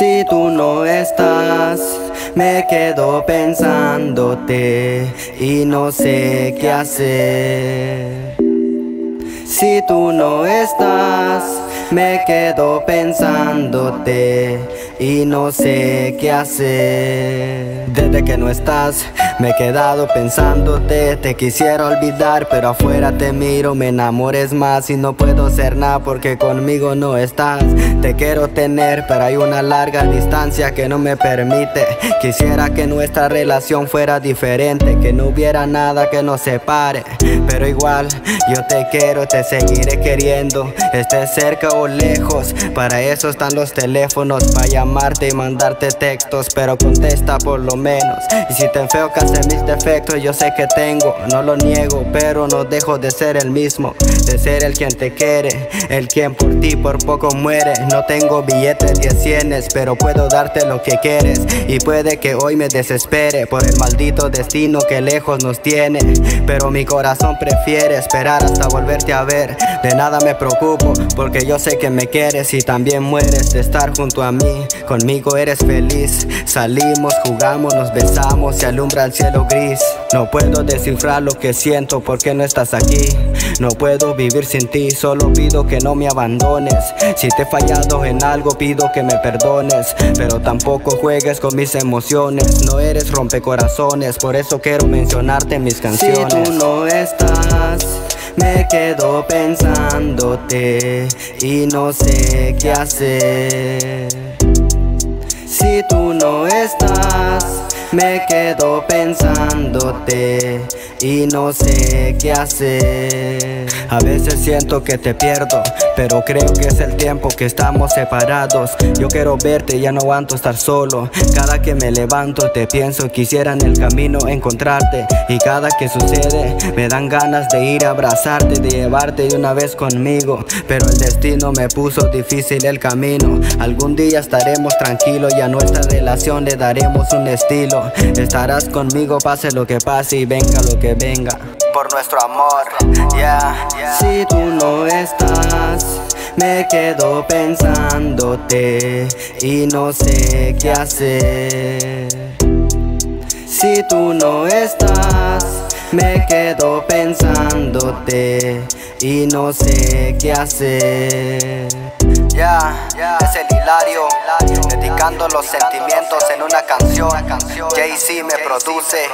Si tú no estás, me quedo pensándote y no sé qué hacer. Si tú no estás, me quedo pensándote y no sé qué hacer. Desde que no estás, me he quedado pensándote. Te quisiera olvidar, pero afuera te miro, me enamores más y no puedo ser nada porque conmigo no estás. Te quiero tener, pero hay una larga distancia que no me permite. Quisiera que nuestra relación fuera diferente, que no hubiera nada que nos separe. Pero igual, yo te quiero, te seguiré queriendo, estés cerca o lejos. Para eso están los teléfonos, para llamarte y mandarte textos, pero contesta por lo menos. Y si te enfeo que mis defectos, yo sé que tengo, no lo niego, pero no dejo de ser el mismo, de ser el quien te quiere, el quien por ti por poco muere. No tengo billetes diez cienes, pero puedo darte lo que quieres. Y puede que hoy me desespere por el maldito destino que lejos nos tiene, pero mi corazón prefiere esperar hasta volverte a ver. De nada me preocupo, porque yo sé que me quieres y también mueres de estar junto a mí. Conmigo eres feliz. Salimos, jugamos, nos besamos, se alumbra el cielo gris. No puedo descifrar lo que siento porque no estás aquí. No puedo vivir sin ti, solo pido que no me abandones. Si te he fallado en algo, pido que me perdones. Pero tampoco juegues con mis emociones. No eres rompecorazones, por eso quiero mencionarte en mis canciones. Si tú no estás. Me quedo pensándote y no sé qué hacer. Si tú no estás, me quedo pensándote y no sé qué hacer. A veces siento que te pierdo, pero creo que es el tiempo que estamos separados. Yo quiero verte, ya no aguanto estar solo. Cada que me levanto te pienso, quisiera en el camino encontrarte. Y cada que sucede, me dan ganas de ir a abrazarte, de llevarte de una vez conmigo. Pero el destino me puso difícil el camino. Algún día estaremos tranquilos y a nuestra relación le daremos un estilo. Estarás conmigo, pase lo que pase y venga lo que venga por nuestro amor. Yeah. Si tú no estás, me quedo pensándote y no sé qué hacer. Si tú no estás, me quedo pensándote y no sé qué hacer. Es el Hilario, dedicando los sentimientos en una canción. Jay-Z me produce.